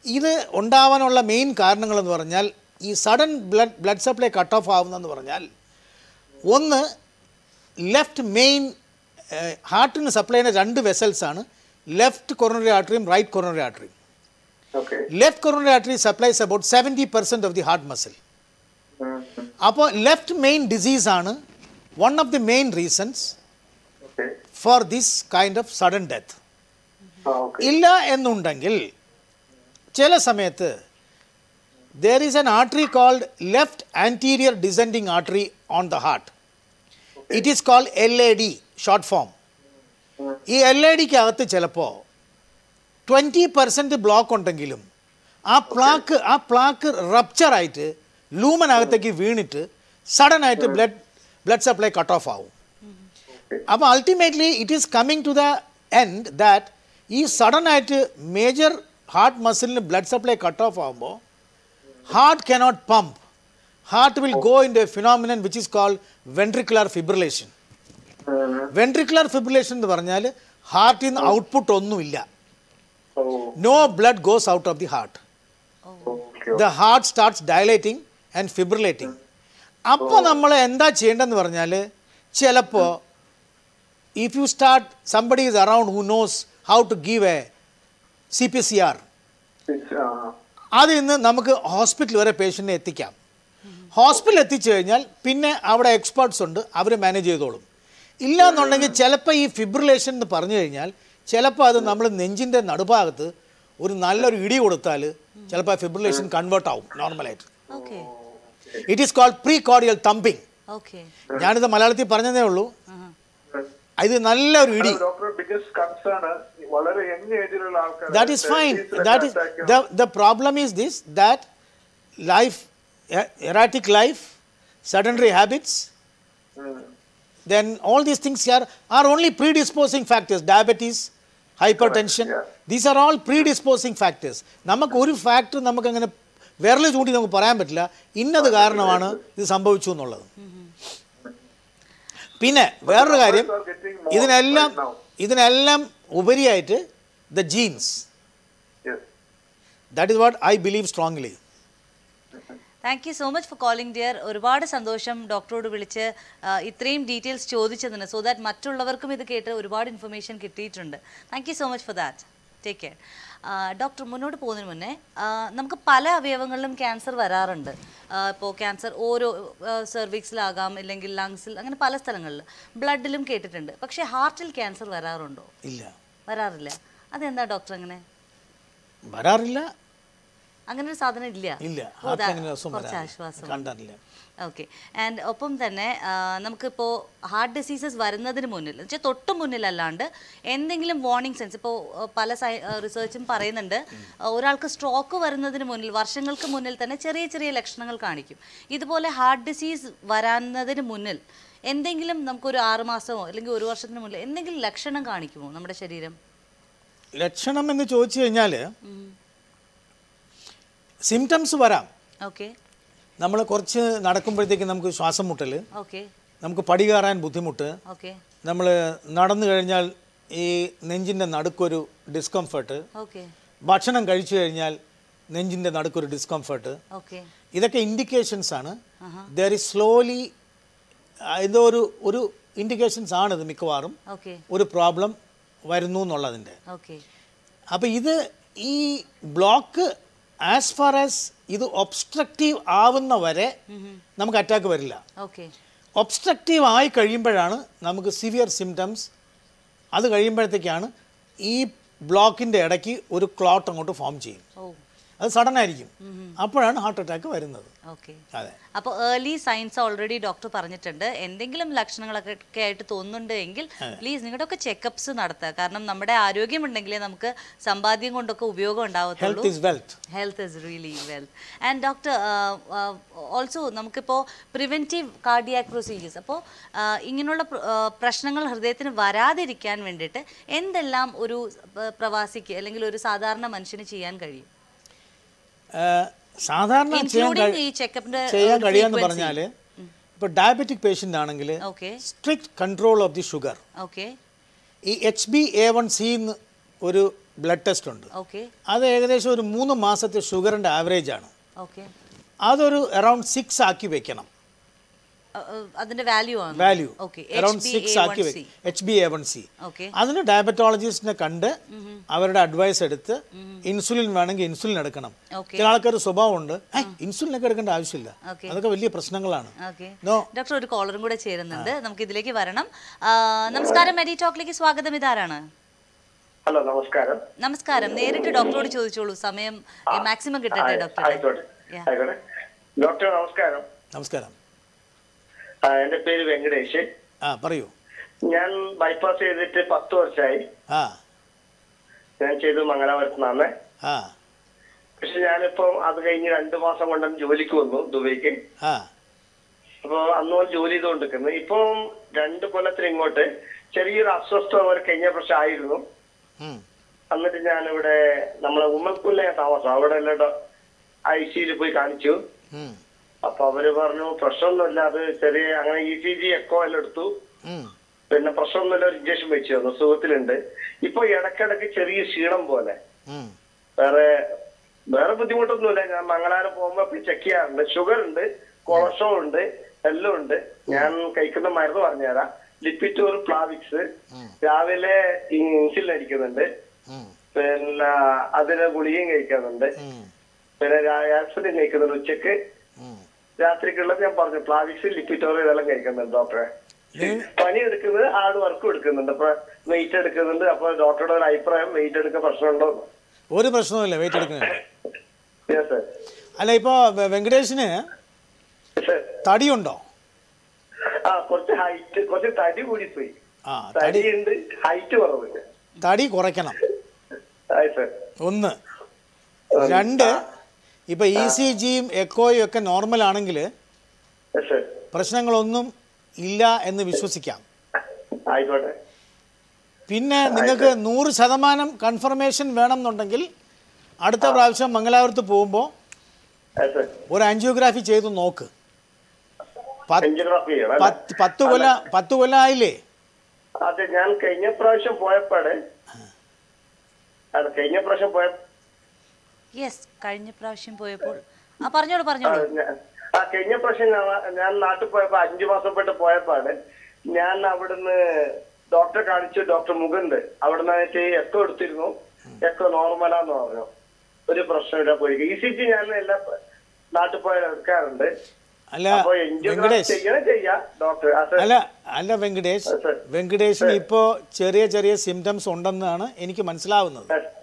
ഇത് ഉണ്ടാവാനുള്ള മെയിൻ കാരണങ്ങൾ എന്ന് പറഞ്ഞാൽ ഈ sudden blood blood supply cut off ആവുന്നതെന്ന് പറഞ്ഞാൽ ഒന്ന് ലെഫ്റ്റ് മെയിൻ ഹാർട്ടിന് സപ്ലൈ ചെയ്യുന്ന രണ്ട് വെസൽസ് ആണ് ലെഫ്റ്റ് കൊറോണറി ആർട്ടറിയും right coronary ആർട്ടറിയും okay left coronary artery supplies about seventy percent of the heart muscle അപ്പോൾ ലെഫ്റ്റ് മെയിൻ ഡിസീസ് ആണ് one of the main reasons okay for this kind of sudden death ആ ഓക്കെ ഇല്ല എന്നുണ്ടെങ്കിൽ ചില സമയത്ത് there is an artery called left anterior descending artery on the heart it is called L A D short form ഈ എൽ എ ഡിക്ക് അകത്ത് ചിലപ്പോൾ ട്വന്റി പെർസെന്റ് ബ്ലോക്ക് ഉണ്ടെങ്കിലും ആ പ്ലാക്ക് ആ പ്ലാക്ക് റപ്ചറായിട്ട് ലൂമനകത്തേക്ക് വീണിട്ട് സഡൻ ആയിട്ട് blood blood supply cut off ആവും. അപ്പോൾ ultimately it is coming to the end that ഈ സഡൻ ആയിട്ട് മേജർ ഹാർട്ട് മസിലിന് ബ്ലഡ് സപ്ലൈ കട്ട് ഓഫ് ആകുമ്പോൾ heart cannot pump heart will go in a phenomenon which is called ventricular fibrillation ventricular fibrillation എന്ന് പറഞ്ഞാൽ ഹാർട്ടിൽ നിന്ന് ഔട്ട്പുട്ട് ഒന്നുമില്ല. No blood goes out of the heart the heart starts dilating and fibrillating അപ്പോൾ നമ്മൾ എന്താ ചെയ്യേണ്ടതെന്ന് പറഞ്ഞാൽ ചിലപ്പോൾ if you start somebody is around who knows how to give a C P C R അതിൽ നിന്ന് നമുക്ക് ഹോസ്പിറ്റൽ വരെ പേഷ്യന്റിനെ എത്തിക്കാം. ഹോസ്പിറ്റലിൽ എത്തിച്ചു കഴിഞ്ഞാൽ പിന്നെ അവിടെ എക്സ്പേർട്സ് ഉണ്ട് അവർ മാനേജ് ചെയ്തോളും. ഇല്ല എന്നുണ്ടെങ്കിൽ ചിലപ്പോൾ ഈ ഫിബ്രിലേഷൻ എന്ന് പറഞ്ഞു കഴിഞ്ഞാൽ ചിലപ്പോൾ അത് നമ്മൾ നെഞ്ചിന്റെ നടുഭാഗത്ത് ഒരു നല്ലൊരു ഇടി കൊടുത്താൽ ചിലപ്പോൾ ഫിബ്രിലേഷൻ കൺവേർട്ട് ആവും നോർമലായിട്ട് It is called precordial thumping okay ഞാനിത് മലയാളത്തിൽ പറഞ്ഞതേ ഉള്ളൂ ഇത് നല്ലൊരു ഇടി ഡോക്ടർ ബിഗസ്റ്റ് കൺസേൺ വളരെ യങ് ഏജിലുള്ള ആൾക്കാർ that is fine that is the, the problem is this that life e- erratic life sedentary habits then all these things are are only predisposing factors diabetes hypertension yeah. these are all predisposing factors നമുക്ക് ഒരു ഫാക്ടർ നമുക്ക് അങ്ങനെ വിരൽ ചൂണ്ടി നമുക്ക് പറയാൻ പറ്റില്ല. ഇന്നത് കാരണമാണ് ഇത് സംഭവിച്ചു എന്നുള്ളത്. പിന്നെ വേറൊരു കാര്യം ഇതിനെല്ലാം. ഇതിനെല്ലാം ഉപരിയായിട്ട് the genes that is what I believe strongly thank you so much for calling dear ഒരുപാട് സന്തോഷം ഡോക്ടറോട് വിളിച്ച് ഇത്രയും ഡീറ്റെയിൽസ് ചോദിച്ചതിന്. സോ ദാറ്റ് മറ്റുള്ളവർക്കും ഇത് കേട്ട് ഒരുപാട് ഇൻഫർമേഷൻ കിട്ടിയിട്ടുണ്ട്. Thank you so much for that take care doctor മുന്നോട്ട് പോകുന്നതിന് മുന്നേ നമുക്ക് പല അവയവങ്ങളിലും ക്യാൻസർ വരാറുണ്ട്. ഇപ്പോൾ ക്യാൻസർ ഓരോ സെർവിക്സിലാകാം ഇല്ലെങ്കിൽ ലങ്സിൽ അങ്ങനെ പല സ്ഥലങ്ങളിൽ ബ്ലഡിലും കേട്ടിട്ടുണ്ട്. പക്ഷേ ഹാർട്ടിൽ ക്യാൻസർ വരാറുണ്ടോ? ഇല്ല. വരാറില്ല. അതെന്താ ഡോക്ടർ അങ്ങനെ? വരാറില്ല. അങ്ങനെ ഒരു സാധനം ഇല്ല. കുറച്ച് ആശ്വാസം. കണ്ടില്ല ഓക്കെ. ആൻഡ് ഒപ്പം തന്നെ നമുക്കിപ്പോൾ ഹാർട്ട് ഡിസീസസ് വരുന്നതിന് മുന്നിൽ എന്ന് വെച്ചാൽ തൊട്ട് മുന്നിലല്ലാണ്ട് എന്തെങ്കിലും വാർണിംഗ് സെൻസ് ഇപ്പോൾ പല സൈ റിസർച്ചും പറയുന്നുണ്ട്. ഒരാൾക്ക് സ്ട്രോക്ക് വരുന്നതിന് മുന്നിൽ വർഷങ്ങൾക്ക് മുന്നിൽ തന്നെ ചെറിയ ചെറിയ ലക്ഷണങ്ങൾ കാണിക്കും. ഇതുപോലെ ഹാർട്ട് ഡിസീസ് വരാന്നതിന് മുന്നിൽ എന്തെങ്കിലും നമുക്കൊരു ആറുമാസമോ അല്ലെങ്കിൽ ഒരു വർഷത്തിന് മുന്നിൽ എന്തെങ്കിലും ലക്ഷണം കാണിക്കുമോ നമ്മുടെ ശരീരം? ലക്ഷണം എന്ന് ചോദിച്ചു കഴിഞ്ഞാൽ സിംറ്റംസ് വരാം. ഓക്കെ നമ്മൾ കുറച്ച് നടക്കുമ്പോഴത്തേക്ക് നമുക്ക് ശ്വാസം മുട്ടൽ ഓക്കെ നമുക്ക് പടി കയറാൻ ബുദ്ധിമുട്ട്. ഓക്കെ നമ്മൾ നടന്നു കഴിഞ്ഞാൽ ഈ നെഞ്ചിന്റെ നടുക്കൊരു ഡിസ്കംഫർട്ട് ഓക്കെ ഭക്ഷണം കഴിച്ചു കഴിഞ്ഞാൽ നെഞ്ചിന്റെ നടുക്കൊരു ഡിസ്കംഫർട്ട് ഓക്കെ ഇതൊക്കെ ഇൻഡിക്കേഷൻസ് ആണ്. ദർ ഇസ് സ്ലോലി എന്തോ ഒരു ഒരു ഇൻഡിക്കേഷൻസ് ആണ് ഇത് മിക്കവാറും. ഒരു പ്രോബ്ലം വരുന്നു എന്നുള്ളതിന്റെ. ഓക്കെ അപ്പോൾ ഇത് ഈ ബ്ലോക്ക് ആസ് ഫാർ ആസ് ഇത് ഒബ്സ്ട്രക്റ്റീവ് ആവുന്ന വരെ നമുക്ക് അറ്റാക്ക് വരില്ല. ഓക്കെ ഒബ്സ്ട്രക്റ്റീവ് ആയി കഴിയുമ്പോഴാണ് നമുക്ക് സിവിയർ സിംറ്റംസ് അത് കഴിയുമ്പോഴത്തേക്കാണ് ഈ ബ്ലോക്കിന്റെ ഇടയ്ക്ക് ഒരു ക്ലോട്ട് അങ്ങോട്ട് ഫോം ചെയ്യും. ഓ അത് സഡൻ ആയിരിക്കും അപ്പോഴാണ് ഹാർട്ട് അറ്റാക്ക് വരുന്നത്. അതെ. അപ്പോൾ ഏർലി സയൻസ് ഓൾറെഡി ഡോക്ടർ പറഞ്ഞിട്ടുണ്ട്. എന്തെങ്കിലും ലക്ഷണങ്ങളൊക്കെ ആയിട്ട് തോന്നുന്നുണ്ട് എങ്കിൽ പ്ലീസ് നിങ്ങളുടെ ഒക്കെ ചെക്കപ്സ് നടത്തുക. കാരണം നമ്മുടെ ആരോഗ്യം ഉണ്ടെങ്കിലേ നമുക്ക് സമ്പാദ്യം കൊണ്ടൊക്കെ ഉപയോഗം ഉണ്ടാവത്തുള്ളൂ. Health is really wealth and doctor also നമുക്കിപ്പോൾ പ്രിവെന്റീവ് കാർഡിയാക് പ്രൊസീജിയേഴ്സ് അപ്പോൾ ഇങ്ങനെയുള്ള പ്രശ്നങ്ങൾ ഹൃദയത്തിന് വരാതിരിക്കാൻ വേണ്ടിയിട്ട് എന്തെല്ലാം ഒരു ആ, പ്രവാസിക്ക് അല്ലെങ്കിൽ ഒരു സാധാരണ മനുഷ്യന് ചെയ്യാൻ കഴിയും? സാധാരണ ചെയ്യാൻ കഴിയാന്ന് പറഞ്ഞാൽ ഇപ്പോൾ ഡയബറ്റിക് പേഷ്യന്റ് ആണെങ്കിൽ strict strict control of the sugar okay ഈ H B A one C എന്ന് ഒരു ബ്ലഡ് ടെസ്റ്റ് ഉണ്ട്. അത് ഏകദേശം ഒരു മൂന്ന് മാസത്തെ ഷുഗറിന്റെ ആവറേജ് ആണ്. അതൊരു അറൗണ്ട് സിക്സ് ആക്കി വെക്കണം. അതിന്റെ വാല്യൂ ആണ്. വാല്യൂ ഓക്കെ അറൗണ്ട് സിക്സ് ആക്കി വെക്കും H B A one C okay അതിന് ഡയബറ്റോളജിസ്റ്റിനെ കണ്ട് അവരുടെ അഡ്വൈസ് എടുത്ത് ഇൻസുലിൻ വേണമെങ്കിൽ ഇൻസുലിൻ എടുക്കണം. ഓക്കെ ചില ആൾക്കാർ സ്വഭാവമുണ്ട് ഇൻസുലിൻ ഇൻസുലിനൊക്കെ എടുക്കേണ്ട ആവശ്യമില്ല. അതൊക്കെ വലിയ പ്രശ്നങ്ങളാണ്. ഓക്കെ നോ ഡോക്ടർ ഒരു കോളറും കൂടെ ചേരുന്നുണ്ട്. നമുക്ക് ഇതിലേക്ക് വരണം. നമസ്കാരം മെഡി ടോക്കിലേക്ക് സ്വാഗതം. ഇതാരാണ്? ഹലോ നമസ്കാരം. നമസ്കാരം. നേരിട്ട് ഡോക്ടറോട് ചോദിച്ചോളൂ. സമയം മാക്സിമം കിട്ടട്ടെ ഡോക്ടർ ഡോക്ടർ നമസ്കാരം. നമസ്കാരം. എന്റെ പേര് വെങ്കടേഷ്. ആ പറയൂ. ഞാൻ ബൈപ്പാസ് ചെയ്തിട്ട് പത്ത് വർഷമായി ആ. ഞാൻ ചെയ്ത് മംഗലാപുരത്ത് നിന്നാണ് ആ. പക്ഷെ ഞാനിപ്പം അത് കഴിഞ്ഞ് രണ്ടു മാസം കൊണ്ട് ജോലിക്ക് വന്നു ദുബൈക്ക്. ആ. അപ്പൊ അന്ന് മുതൽ ജോലി ചെയ്തുകൊണ്ടിരിക്കുന്നു ഇപ്പം രണ്ട് കൊല്ലത്തിന് ഇങ്ങോട്ട് ചെറിയൊരു അസ്വസ്ഥത ഒരു കഴിഞ്ഞ പ്രാവശ്യം ആയിരുന്നു. എന്നിട്ട് ഞാനിവിടെ നമ്മളെ ഉമ്മൽക്കുള്ള താമസം. അവിടെ എല്ലാം ഐ സിയിൽ പോയി കാണിച്ചു. അപ്പൊ അവർ പറഞ്ഞു പ്രശ്നമൊന്നുമില്ല അത് ചെറിയ അങ്ങനെ ഇ സി ജി എക്കോ എല്ലാം എടുത്തു. പിന്നെ പ്രശ്നമൊന്നുമില്ല ഒരു ഇഞ്ചക്ഷൻ വെച്ചു തന്നു സുഖത്തിലുണ്ട്. ഇപ്പൊ ഇടക്കിടക്ക് ചെറിയ ക്ഷീണം പോലെ. വേറെ വേറെ ബുദ്ധിമുട്ടൊന്നുമില്ല ഞാൻ മംഗളാരം പോകുമ്പോ ചെക്ക് ചെയ്യാറുണ്ട്. ഷുഗർ ഉണ്ട് കൊളസ്ട്രോൾ ഉണ്ട് എല്ലാം ഉണ്ട്. ഞാൻ കഴിക്കുന്ന മരുന്ന് പറഞ്ഞുതരാം. ലിപ്പിറ്റോർ പ്ലാവിക്സ് രാവിലെ ഇൻസുലിൻ അടിക്കുന്നുണ്ട്. പിന്നെ അതിന് ഗുളികയും കഴിക്കുന്നുണ്ട് പിന്നെ ആക്സിഡൻ കഴിക്കുന്നുണ്ട് ഉച്ചയ്ക്ക്. രാത്രിക്കുള്ളത് ഞാൻ പറഞ്ഞു പ്ലാവിക്സ് ലിക്വിറ്റോർ ഇതെല്ലാം കഴിക്കുന്നുണ്ട് ഡോക്ടറെ. പനി എടുക്കുന്നത് ആട് വർക്കും എടുക്കുന്നുണ്ട്. അപ്പൊ വെയിറ്റ് എടുക്കുന്നുണ്ട്. അപ്പൊ ഡോക്ടറുടെ ഒരു അഭിപ്രായം വെയിറ്റ് എടുക്കാൻ പ്രശ്നമുണ്ടോ? ഒരു പ്രശ്നവുമില്ല വെയിറ്റ് എടുക്കുന്നത്. അല്ല ഇപ്പൊ വെങ്കടേഷിന് തടിയുണ്ടോ? ആ കുറച്ച് ഹൈറ്റ് കുറച്ച് തടി കൂടി തടി തടിയുണ്ട് ഹൈറ്റ് കുറവുണ്ട് തടി കുറയ്ക്കണം. ഒന്ന്. രണ്ട്. ഇപ്പം ഇ സി ജിയും എക്കോയും ഒക്കെ നോർമൽ ആണെങ്കിൽ പ്രശ്നങ്ങളൊന്നും ഇല്ല എന്ന് വിശ്വസിക്കാം. ആയിക്കോട്ടെ. പിന്നെ നിങ്ങൾക്ക് നൂറ് ശതമാനം കൺഫർമേഷൻ വേണമെന്നുണ്ടെങ്കിൽ അടുത്ത പ്രാവശ്യം മംഗലാപുരത്ത് പോകുമ്പോൾ ഒരു ആൻജിയോഗ്രാഫി ചെയ്ത് നോക്ക്. പത്ത് കൊല്ല പത്ത് കൊല്ലം ആയില്ലേ? അതെ ഞാൻ കഴിഞ്ഞ പ്രാവശ്യം പോയപ്പാട് അത് കഴിഞ്ഞ പ്രാവശ്യം പോയ യെസ് കഴിഞ്ഞ പ്രാവശ്യം പോയപ്പോൾ. ആ പറഞ്ഞോളൂ പറഞ്ഞോളൂ. ആ കഴിഞ്ഞ പ്രാവശ്യം ഞാൻ- നാട്ടിൽ പോയപ്പോ അഞ്ചു മാസം പെട്ട് പോയപ്പാണ്. ഞാൻ അവിടുന്ന് ഡോക്ടറെ കാണിച്ചു ഡോക്ടർ മുകുന്ദ്. അവിടുന്ന് എക്കോ എടുത്തിരുന്നു. എക്കോ നോർമലാന്ന് പറഞ്ഞു. ഒരു പ്രശ്നമില്ല പോയി ഇ സി ജി ഞാൻ എല്ലാ നാട്ടിൽ പോയ എടുക്കാറുണ്ട് അല്ല വെങ്കടേഷ്. ചെയ്യാ ഡോക്ടർ. അല്ല അല്ല വെങ്കടേഷ്. വെങ്കടേഷിന് ഇപ്പോ ചെറിയ ചെറിയ സിംറ്റംസ് ഉണ്ടെന്നാണ് എനിക്ക് മനസ്സിലാവുന്നത്.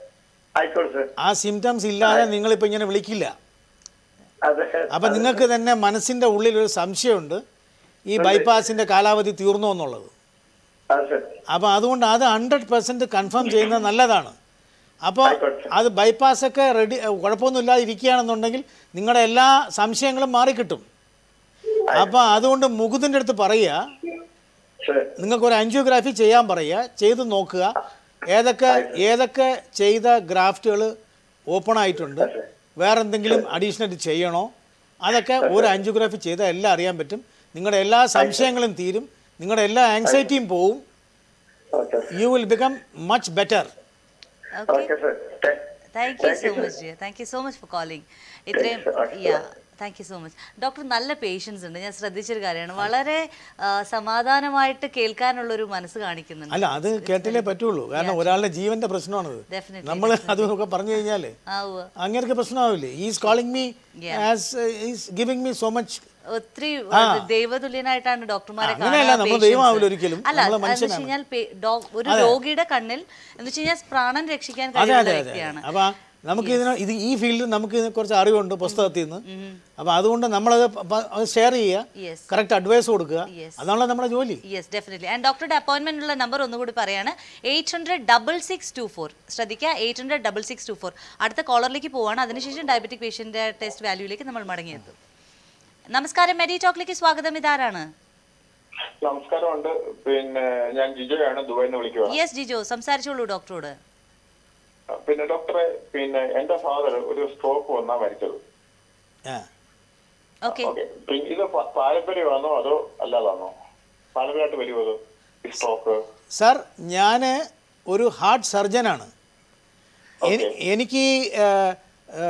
ആ സിംറ്റംസ് ഇല്ലാതെ നിങ്ങൾ ഇപ്പൊ ഇങ്ങനെ വിളിക്കില്ല. അപ്പൊ നിങ്ങൾക്ക് തന്നെ മനസ്സിന്റെ ഉള്ളിൽ ഒരു സംശയമുണ്ട്. ഈ ബൈപ്പാസിന്റെ കാലാവധി തീർന്നോ എന്നുള്ളത്. അപ്പൊ അതുകൊണ്ട് അത് ഹൺഡ്രഡ് പെർസെന്റ് കൺഫേം ചെയ്യുന്നത് നല്ലതാണ്. അപ്പോൾ അത് ബൈപ്പാസ് ഒക്കെ റെഡി കുഴപ്പമൊന്നുമില്ലാതെ ഇരിക്കുകയാണെന്നുണ്ടെങ്കിൽ നിങ്ങളുടെ എല്ലാ സംശയങ്ങളും മാറിക്കിട്ടും. അപ്പോൾ അതുകൊണ്ട് മുകുതിന്റെ അടുത്ത് പറയുക. സർ നിങ്ങൾക്ക് ഒരു ആൻജിയോഗ്രാഫി ചെയ്യാൻ പറയുക. ചെയ്ത് നോക്കുക. ഏതൊക്കെ ഏതൊക്കെ ചെയ്ത ഗ്രാഫ്റ്റുകൾ ഓപ്പൺ ആയിട്ടുണ്ട് വേറെ എന്തെങ്കിലും അഡീഷണൽ ചെയ്യണോ? അതൊക്കെ ഒരു ആൻജിയോഗ്രാഫി ചെയ്താൽ എല്ലാം അറിയാൻ പറ്റും. നിങ്ങളുടെ എല്ലാ സംശയങ്ങളും തീരും. നിങ്ങളുടെ എല്ലാ ആങ്സൈറ്റിയും പോവും. Okay you will become much better okay okay sir thank you so much thank you so much for calling ഇത്രയും yeah thank you so much doctor നല്ല പേഷ്യൻസ് ഉണ്ട്. ഞാൻ ശ്രദ്ധിച്ചൊരു കാര്യമാണ്. വളരെ സമാധാനമായിട്ട് കേൾക്കാനുള്ള ഒരു മനസ്സ് കാണിക്കുന്നുണ്ട്. അല്ല അത് കേട്ടില്ലേ പറ്റുള്ളൂ. കാരണം ഒരാളുടെ ജീവന്റെ പ്രശ്നമാണത്. Definitely, നമ്മൾ അതൊക്കെ പറഞ്ഞു കഴിഞ്ഞാൽ. അങ്ങനെയൊക്കെ പ്രശ്നമാവില്ലേ? Is calling me as is giving me so much ഒത്തിരി ദൈവതുല്യനായിട്ടാണ് ഡോക്ടർമാരെ. അല്ല ഒരു രോഗിയുടെ കണ്ണിൽ എന്ന് വെച്ച് കഴിഞ്ഞാൽ പ്രാണൻ രക്ഷിക്കാൻ കഴിയുന്ന വ്യക്തിയാണ്. നമുക്ക് ഇതിന് ഇത് ഈ ഫീൽഡിൽ നമുക്ക് ഇതിനെ കുറിച്ച് അറിവുണ്ട് പുസ്തകത്തിൽ നിന്ന് അപ്പൊ അതുകൊണ്ട് നമ്മളത് ഷെയർ ചെയ്യുക. കറക്റ്റ് അഡ്വൈസ് കൊടുക്കുക. അതാണ് അതാണല്ലോ നമ്മുടെ ജോലി. യെസ് ഡെഫിനറ്റ്ലി ആൻഡ് ഡോക്ടറുടെ അപ്പോയിന്റ്മെന്റ് ഉള്ള നമ്പർ ഒന്നുകൂടി പറയാണ്. Eight hundred double six two four ശ്രദ്ധിക്കുക eight hundred double six two four അടുത്ത കോളറിലേക്ക് പോവാണ്. അതിനുശേഷം ഡയബറ്റിക് പേഷ്യന്റിന്റെ ടെസ്റ്റ് വാല്യൂയിലേക്ക് നമ്മൾ മടങ്ങിയെത്തും. നമസ്കാരം. മെഡി ടോക്കിലേക്ക് സ്വാഗതം. ഇതാരാണ്? നമസ്കാരമുണ്ട്. പിന്നെ ഞാൻ ജിജോയാണ്. ദുബായിൽ നിന്ന് വിളിക്കുക യെസ് ജിജോ. സംസാരിച്ചോളൂ ഡോക്ടറോട് പിന്നെ ഡോക്ടറെ പിന്നെ എന്റെ ഫാദർ ഒരു സ്ട്രോക്ക് വന്നാ മരിച്ചത്. ആ. ഓക്കെ. ഓക്കെ. ഇത് പാരമ്പര്യമാണോ അതോ അല്ലാതാണോ? പാരമ്പര്യമായിട്ട് വരുമോ ഈ സ്ട്രോക്ക് സർ ഞാൻ ഒരു ഹാർട്ട് സർജനാണ്. എനി- എനിക്ക്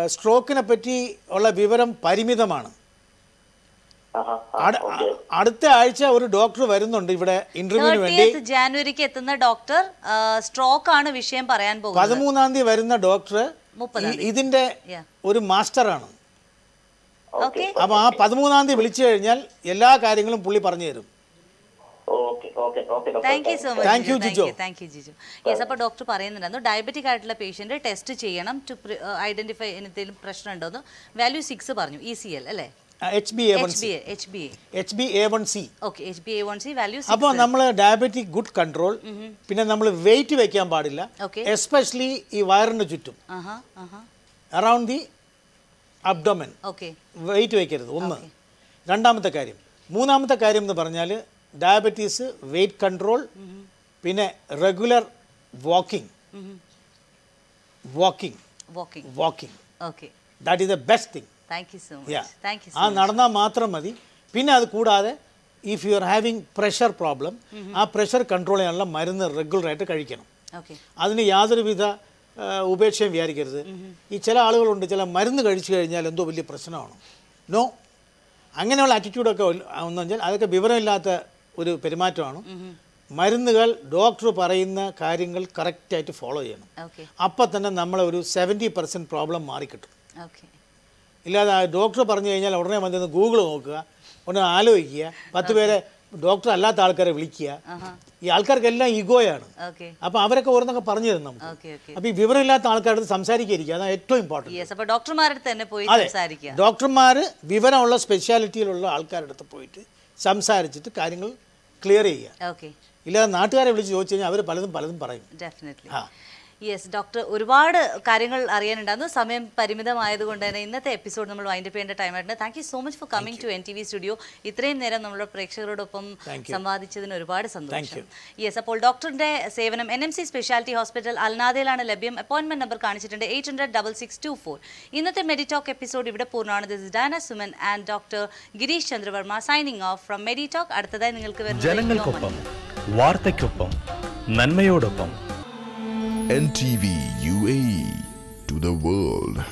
സ്ട്രോക്കിനെ പറ്റി ഉള്ള വിവരം പരിമിതമാണ്. അടുത്ത ആഴ്ച ഒരു ഡോക്ടർ വരുന്നുണ്ട് ഇവിടെ ഇന്റർവ്യൂവിന് വേണ്ടി. ജാനുവരിക്ക് എത്തുന്ന ഡോക്ടർ സ്ട്രോക്ക് ആണ് വിഷയം പറയാൻ പോകുന്നത്. പതിമൂന്നാം തീയതി വരുന്ന ഡോക്ടർ ഇതിന്റെ ഒരു മാസ്റ്ററാണ്. ആണ് അപ്പൊ ആ പതിമൂന്നാം തീയതി വിളിച്ചു കഴിഞ്ഞാൽ എല്ലാ കാര്യങ്ങളും പുള്ളി പറഞ്ഞു തരും. Okay okay okay thank you so much Thank you, Jijo. Thank you Jiju yes അപ്പോൾ ഡോക്ടർ പറയുന്നുണ്ടായിരുന്നു ഡയബറ്റിക് ആയിട്ടുള്ള പേഷ്യന്റ് ടെസ്റ്റ് ചെയ്യണം ടു ഐഡന്റിഫൈ എന്തെങ്കിലും പ്രശ്നം ഉണ്ടോ എന്ന് വാല്യൂ സിക്സ് പറഞ്ഞു ഇ സി എൽ അല്ലേ? അപ്പോൾ നമ്മൾ ഡയബറ്റിക് ഗുഡ് കൺട്രോൾ പിന്നെ നമ്മൾ വെയിറ്റ് വെക്കാൻ പാടില്ല Okay. എസ്പെഷ്യലി ഈ വയറിന് ചുറ്റും. അറൌണ്ട് ദി അബ്ഡോമൻ വെയിറ്റ് വെക്കരുത് ഒന്ന്. രണ്ടാമത്തെ കാര്യം. മൂന്നാമത്തെ കാര്യം എന്ന് പറഞ്ഞാൽ ഡയബറ്റീസ് വെയിറ്റ് കൺട്രോൾ പിന്നെ regular walking walking walking walking that is the best thing thank you so much thank you ആ നടന്നാൽ മാത്രം മതി. പിന്നെ അത് കൂടാതെ if you are having pressure problem ആ പ്രഷർ കൺട്രോൾ ചെയ്യാനുള്ള മരുന്ന് റെഗുലറായിട്ട് കഴിക്കണം. ഓക്കെ അതിന് യാതൊരുവിധ ഉപേക്ഷയും വിചാരിക്കരുത്. ഈ ചില ആളുകളുണ്ട് ചില മരുന്ന് കഴിച്ചു കഴിഞ്ഞാൽ എന്തോ വലിയ പ്രശ്നമാണ്. നോ അങ്ങനെയുള്ള ആറ്റിറ്റ്യൂഡൊക്കെ ഒന്നു വെച്ചാൽ അതൊക്കെ വിവരമില്ലാത്ത ഒരു പെരുമാറ്റമാണ്. മരുന്നുകൾ ഡോക്ടർ പറയുന്ന കാര്യങ്ങൾ കറക്റ്റായിട്ട് ഫോളോ ചെയ്യണം. അപ്പം തന്നെ നമ്മളെ ഒരു സെവന്റി പെർസെന്റ് പ്രോബ്ലം മാറിക്കിട്ടും. ഓക്കെ ഇല്ലാതെ ഡോക്ടർ പറഞ്ഞു കഴിഞ്ഞാൽ ഉടനെ വന്നിരുന്ന് ഗൂഗിൾ നോക്കുക ഉടനെ ആലോചിക്കുക. പത്ത് പേരെ ഡോക്ടർ അല്ലാത്ത ആൾക്കാരെ വിളിക്കുക. ഈ ആൾക്കാർക്കെല്ലാം ഈഗോയാണ്. അപ്പൊ അവരൊക്കെ ഓരോന്നൊക്കെ പറഞ്ഞു തരും നമുക്ക്. അപ്പൊ ഈ വിവരമില്ലാത്ത ആൾക്കാരുടെ സംസാരിക്കാതിരിക്കുക അതാണ് ഏറ്റവും ഇമ്പോർട്ടന്റ് ഡോക്ടർമാരുടെ തന്നെ പോയി അതെ. സംസാരിക്കുക. ഡോക്ടർമാർ വിവരമുള്ള സ്പെഷ്യാലിറ്റിയിലുള്ള ആൾക്കാരുടെ അടുത്ത് പോയിട്ട് സംസാരിച്ചിട്ട് കാര്യങ്ങൾ ക്ലിയർ ചെയ്യുക. ഇല്ലാതെ നാട്ടുകാരെ വിളിച്ച് ചോദിച്ചു കഴിഞ്ഞാൽ അവർ പലതും പലതും പറയും. ഡെഫിനറ്റ്ലി യെസ് ഡോക്ടർ ഒരുപാട് കാര്യങ്ങൾ അറിയാനുണ്ടായിരുന്നു. സമയം പരിമിതമായതുകൊണ്ട് തന്നെ ഇന്നത്തെ എപ്പിസോഡ് നമ്മൾ വൈൻഡപ്പ് ചെയ്യേണ്ട ടൈമായിട്ടുണ്ട് thank you so much for coming to N T V studio ഇത്രയും നേരം നമ്മുടെ പ്രേക്ഷകരോടൊപ്പം. സംവാദിച്ചതിന് ഒരുപാട് സന്തോഷം. യെസ് അപ്പോൾ ഡോക്ടറിന്റെ സേവനം N M C speciality hospital അൽനാദയിലാണ് ലഭ്യം. അപ്പോയിന്റ്മെന്റ് നമ്പർ കാണിച്ചിട്ടുണ്ട്. Eight hundred double six two four ഇന്നത്തെ മെഡിറ്റോക്ക് എപ്പിസോഡ് ഇവിടെ പൂർണമാണ്. This Dana Suman and doctor Girish Chandravarma signing off from MediTalk അടുത്തതായി നിങ്ങൾക്ക് വരുന്നത് ജനങ്ങൾക്കൊപ്പം വാർത്തയ്ക്കൊപ്പം നന്മയോടൊപ്പം NTV UAE to the world.